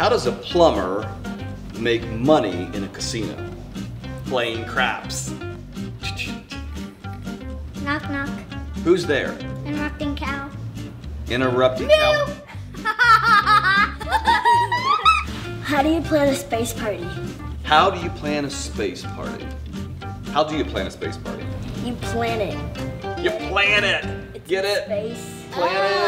How does a plumber make money in a casino? Playing craps. Knock knock. Who's there? Interrupting cow. Interrupting cow. How do you plan a space party? How do you plan a space party? How do you plan a space party? You plan it. You plan it. Get it? Space. Plan it.